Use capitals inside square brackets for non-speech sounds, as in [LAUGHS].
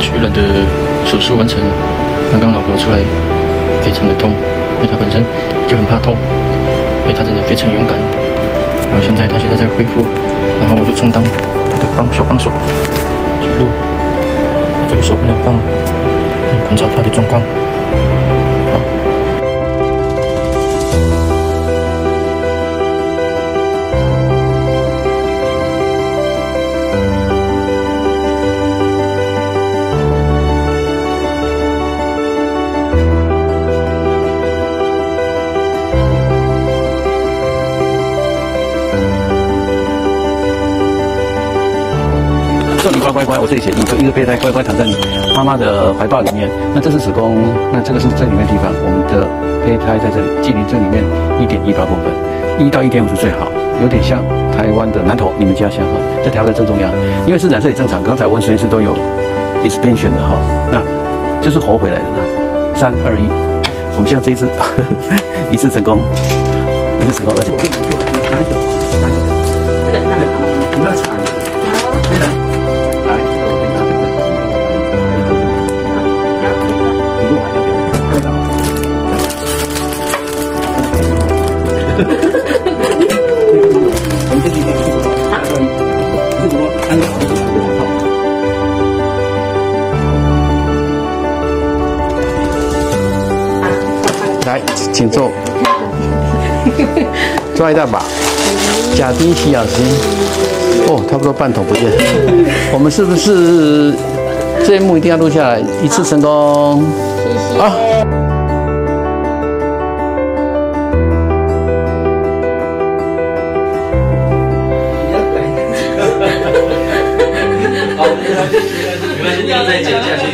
Tu es là. 手术完成了，刚刚老婆出来，非常的痛，因为她本身就很怕痛，所以她真的非常勇敢。然后现在她现在在恢复，然后我就充当她的帮手帮手，记录这个手不能放，观察她的状况。叫你乖乖乖，我这里写一个一个胚胎乖乖躺在你妈妈的怀抱里面。那这是子宫，那这个是这里面地方，我们的胚胎在这里，距离这里面一点一八公分，一到一点五是最好，有点像台湾的南投，你们家乡哈，这条在正中央，因为是染色也正常，刚才温实验室都有 expansion 的哈，那就是活回来的了。三二一，我们现在这一次 [LAUGHS] 一次成功，一次成功，而且来，请坐。抓一大把，假丁洗小心。哦，差不多半桶不见。我们是不是这一幕一定要录下来，一次成功？啊！好，你们要再剪下。